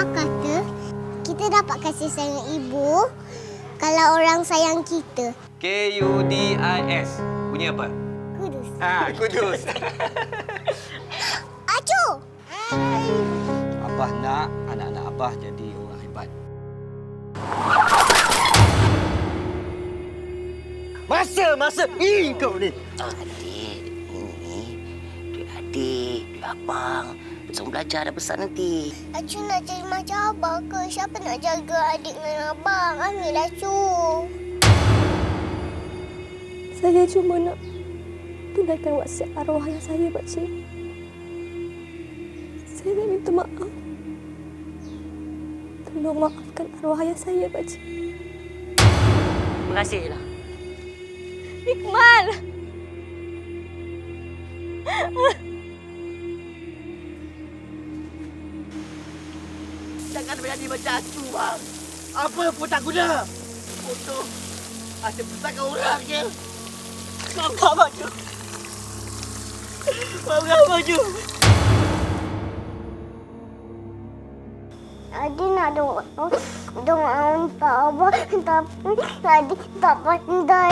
Abah kata kita dapat kasih sayang ibu kalau orang sayang kita. K-U-D-I-S. Bunyi apa? Kudus. Ha, kudus. Acu! Abah nak anak-anak Abah jadi orang hebat. Masa, masa. Ih, kau ni. Adik, ini duit adik, duit abang. Bersama belajar dan besar nanti. Acu nak jadi macam Abah ke? Siapa nak jaga adik dengan abang? Ambil Acu. Saya cuma nak tunaikan wasiat arwah ayah saya, Pakcik. Saya nak minta maaf. Tolong maafkan arwah ayah saya, Pakcik. Terima kasihlah. Iqmal! Jangan berani macam tu, bang. Apa pun tak guna. Bodoh. Asyik besarkan orang je. Kau tak maju. Kau tak maju. Adik nak doa doa untuk Abah tapi adik tak pandai.